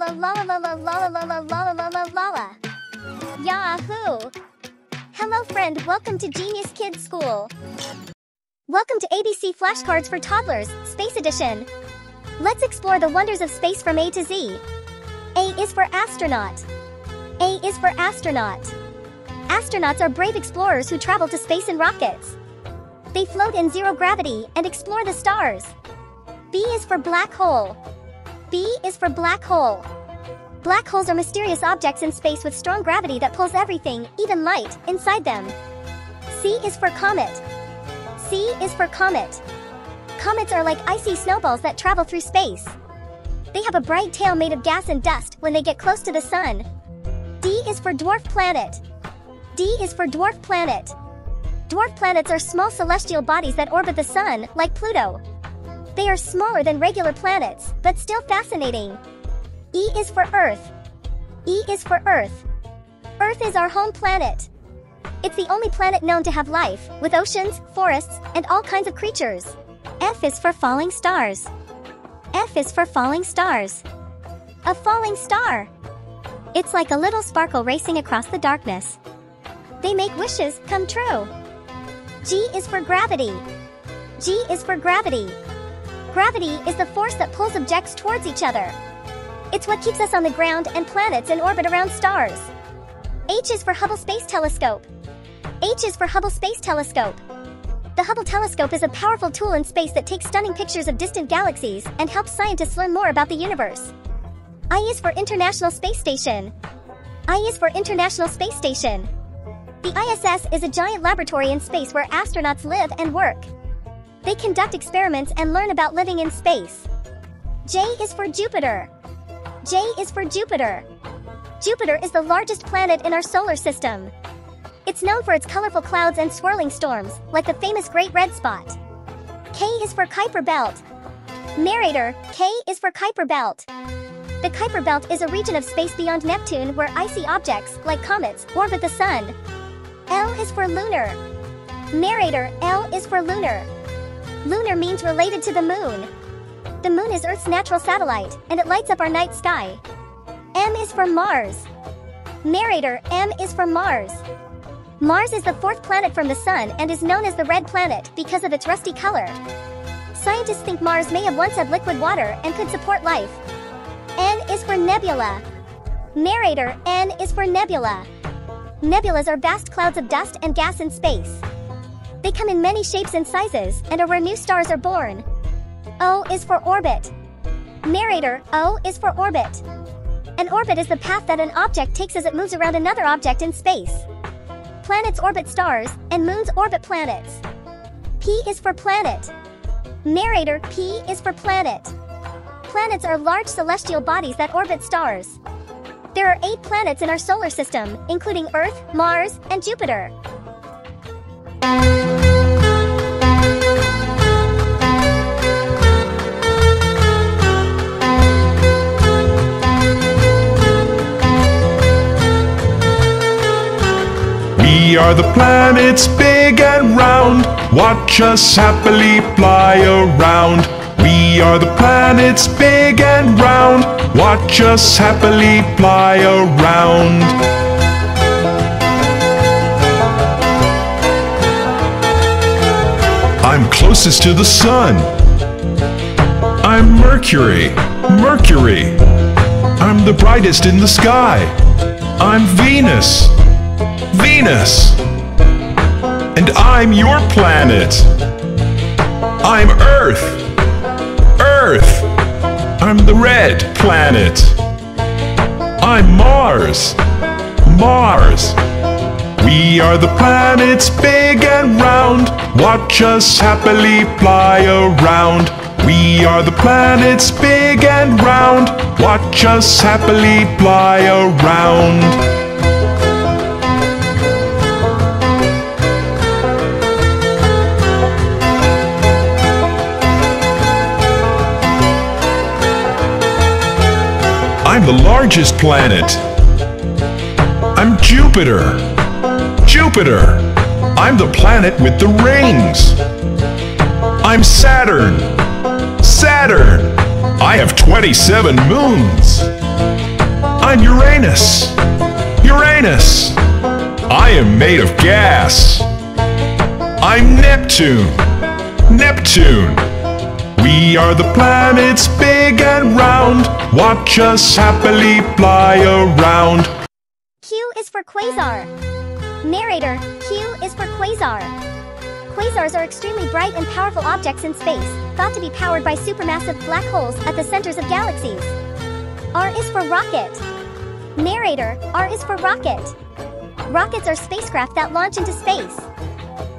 La la la la la la la la la la la la la. Yahoo! Hello friend, welcome to Genius Kids School. Welcome to ABC Flashcards for Toddlers, Space Edition. Let's explore the wonders of space from A to Z. A is for astronaut. A is for astronaut. Astronauts are brave explorers who travel to space in rockets. They float in zero gravity and explore the stars. B is for black hole. B is for black hole. Black holes are mysterious objects in space with strong gravity that pulls everything, even light, inside them. C is for comet. C is for comet. Comets are like icy snowballs that travel through space. They have a bright tail made of gas and dust when they get close to the sun. D is for dwarf planet. D is for dwarf planet. Dwarf planets are small celestial bodies that orbit the sun, like Pluto. They are smaller than regular planets, but still fascinating. E is for Earth. E is for Earth. Earth is our home planet. It's the only planet known to have life, with oceans, forests, and all kinds of creatures. F is for falling stars. F is for falling stars. A falling star. It's like a little sparkle racing across the darkness. They make wishes come true. G is for gravity. G is for gravity. Gravity is the force that pulls objects towards each other. It's what keeps us on the ground and planets in orbit around stars. H is for Hubble Space Telescope. H is for Hubble Space Telescope. The Hubble telescope is a powerful tool in space that takes stunning pictures of distant galaxies and helps scientists learn more about the universe. I is for International Space Station. I is for International Space Station. The ISS is a giant laboratory in space where astronauts live and work. They conduct experiments and learn about living in space. J is for Jupiter. J is for Jupiter. Jupiter is the largest planet in our solar system. It's known for its colorful clouds and swirling storms, like the famous Great Red Spot. K is for Kuiper Belt. Narrator, K is for Kuiper Belt. The Kuiper Belt is a region of space beyond Neptune where icy objects, like comets, orbit the sun. L is for lunar. Narrator, L is for lunar. Lunar means related to the moon. The moon is Earth's natural satellite, and it lights up our night sky. M is for Mars. Narrator, M is for Mars. Mars is the fourth planet from the Sun and is known as the red planet because of its rusty color. Scientists think Mars may have once had liquid water and could support life. N is for nebula. Narrator, N is for nebula. Nebulas are vast clouds of dust and gas in space. They come in many shapes and sizes and are where new stars are born. O is for orbit. Narrator, O is for orbit. An orbit is the path that an object takes as it moves around another object in space. Planets orbit stars, and moons orbit planets. P is for planet. Narrator, P is for planet. Planets are large celestial bodies that orbit stars. There are eight planets in our solar system, including Earth, Mars, and Jupiter. We are the planets big and round. Watch us happily fly around. We are the planets big and round. Watch us happily fly around. I'm closest to the sun. I'm Mercury, Mercury. I'm the brightest in the sky. I'm Venus, Venus. And I'm your planet. I'm Earth, Earth. I'm the red planet. I'm Mars, Mars. We are the planets big and round. Watch us happily fly around. We are the planets big and round. Watch us happily fly around. I'm the largest planet. I'm Jupiter. Jupiter. I'm the planet with the rings. I'm Saturn. Saturn. I have 27 moons. I'm Uranus. Uranus. I am made of gas. I'm Neptune. Neptune. We are the planets big and round. Watch us happily fly around. Q is for quasar. Narrator, Q is for quasar. Quasars are extremely bright and powerful objects in space, thought to be powered by supermassive black holes at the centers of galaxies. R is for rocket. Narrator, R is for rocket. Rockets are spacecraft that launch into space.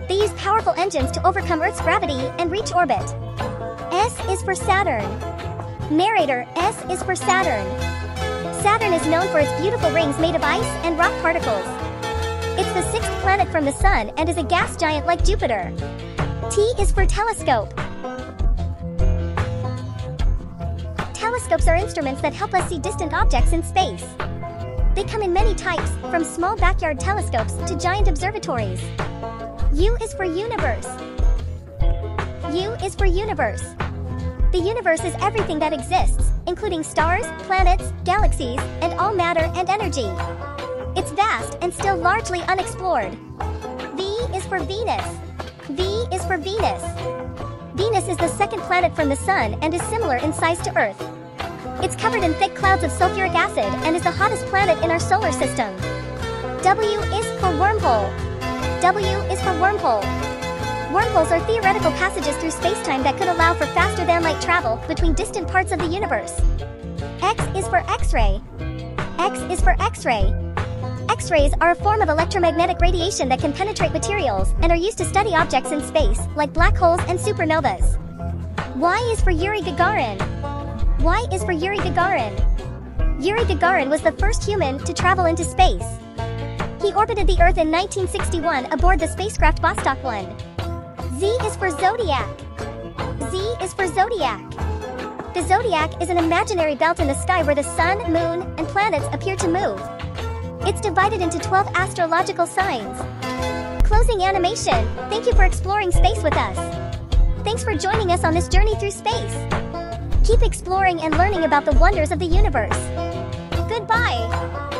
They use powerful engines to overcome Earth's gravity and reach orbit. S is for Saturn. Narrator, S is for Saturn. Saturn is known for its beautiful rings made of ice and rock particles. It's the sixth planet from the Sun and is a gas giant like Jupiter. T is for telescope. Telescopes are instruments that help us see distant objects in space. They come in many types, from small backyard telescopes to giant observatories. U is for universe. U is for universe. The universe is everything that exists, including stars, planets, galaxies, and all matter and energy. It's vast and still largely unexplored. V is for Venus. V is for Venus. Venus is the second planet from the Sun and is similar in size to Earth. It's covered in thick clouds of sulfuric acid and is the hottest planet in our solar system. W is for wormhole. W is for wormhole. Wormholes are theoretical passages through spacetime that could allow for faster than light travel between distant parts of the universe. X is for X-ray. X is for X-ray. X-rays are a form of electromagnetic radiation that can penetrate materials and are used to study objects in space, like black holes and supernovas. Y is for Yuri Gagarin. Y is for Yuri Gagarin. Yuri Gagarin was the first human to travel into space. He orbited the Earth in 1961 aboard the spacecraft Vostok 1. Z is for Zodiac. Z is for Zodiac. The zodiac is an imaginary belt in the sky where the sun, moon, and planets appear to move. It's divided into 12 astrological signs. Closing animation. Thank you for exploring space with us. Thanks for joining us on this journey through space. Keep exploring and learning about the wonders of the universe. Goodbye.